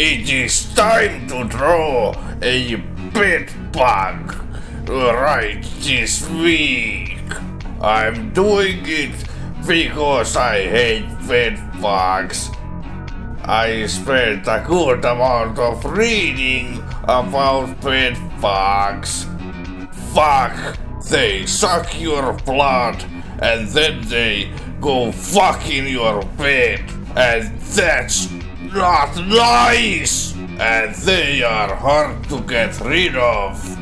It is time to draw a bed bug right this week. I'm doing it because I hate bed bugs. I spent a good amount of reading about bed bugs. Fuck, they suck your blood and then they go fuck in your bed. And that's not nice! And they are hard to get rid of.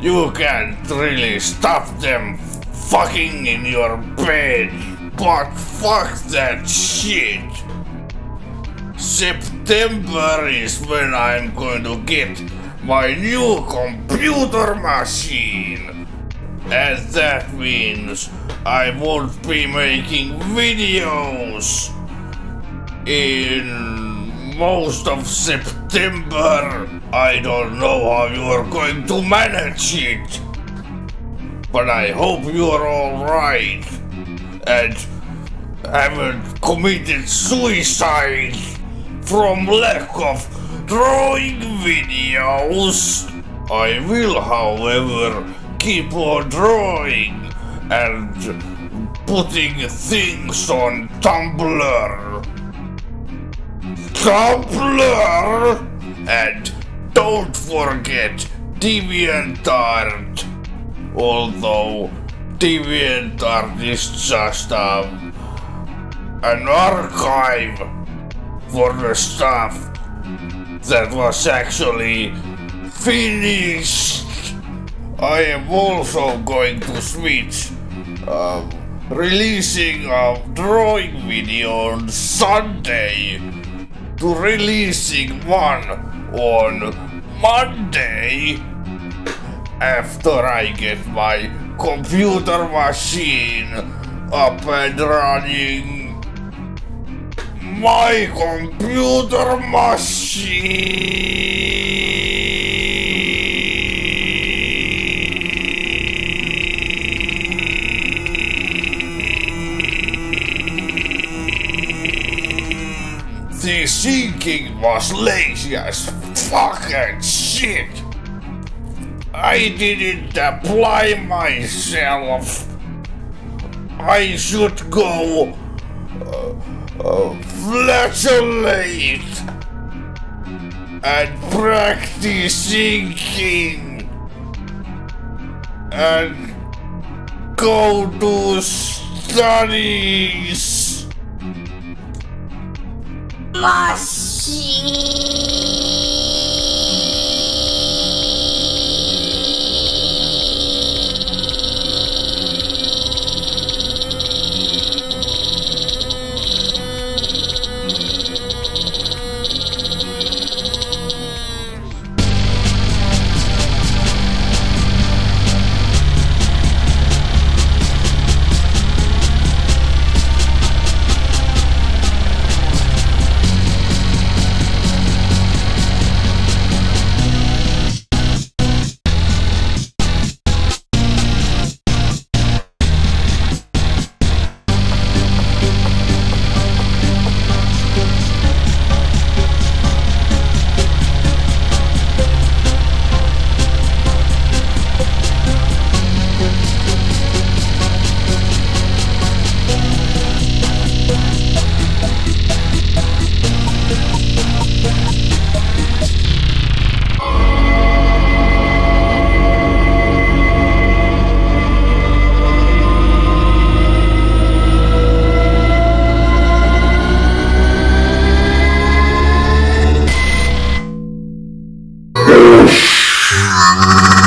You can't really stop them fucking in your bed. But fuck that shit. September is when I'm going to get my new computer machine. And that means I won't be making videos in most of September. I don't know how you're going to manage it. But I hope you're alright and haven't committed suicide from lack of drawing videos. I will, however, keep on drawing and putting things on Tumblr. Tumblr! And don't forget DeviantArt. Although DeviantArt is just um, an archive for the stuff that was actually finished. I am also going to switch um, releasing a drawing video on Sunday releasing one on Monday after I get my computer machine up and running. My computer machine. Sinking was lazy as fucking shit. I didn't apply myself. I should go uh, uh, and practice sinking and go to studies. 心。Ah!